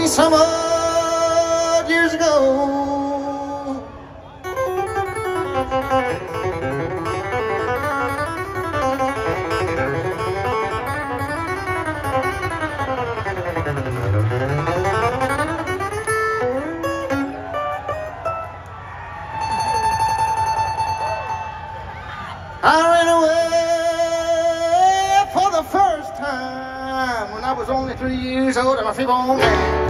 20 some odd years ago. I ran away for the first time when I was only three years old and my feeble man.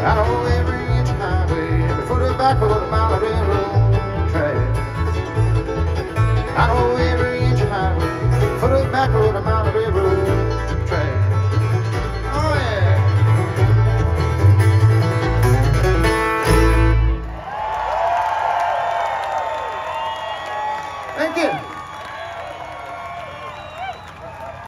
I know every inch of highway, every foot of back a mile around.